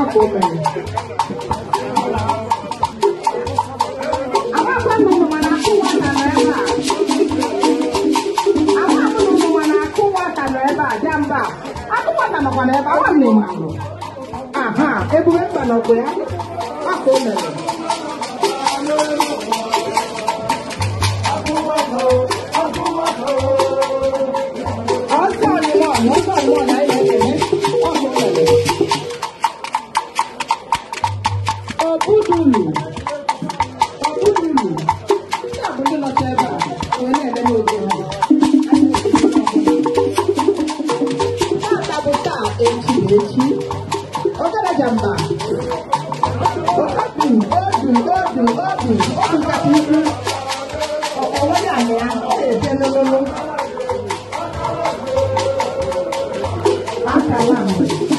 Afọ mere. Agbakwa nnụnụ ma na-akụ nwata nọ ebe a. Agba nnụnụ ma na-akụ nwata nọ ebe a bịa mba. Akụ nwata nọkwa n'ebe a nwanne m. Aha, ebube mkpa nọkwa ya. Afọ mere. òbúdùrù òbúdùrù tí àbújá lọ tẹ bá òun náà lẹ́nu òjò wọn. Táàtàbùtà èjì èjì ọ̀gádà jàmbá ọ̀gádùn ọ̀dùn ọ̀dùn ọ̀dùn ọ̀dùn kàkúrú ọ̀pọ̀ wọ́n yà ní àkọ́ èdè lọ́lọ́lọ́. Bákan náà.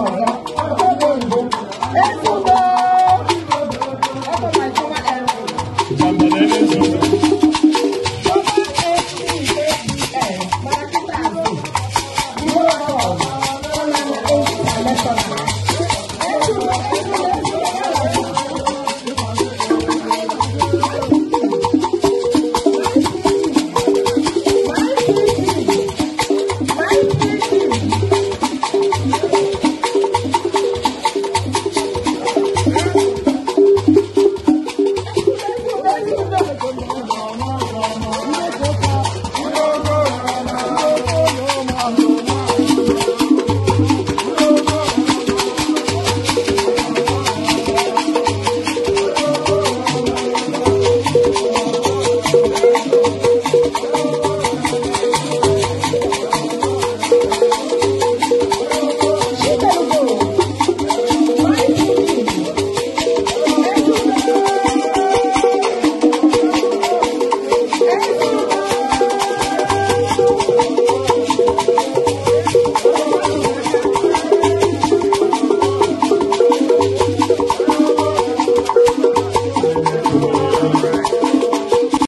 home. Come on,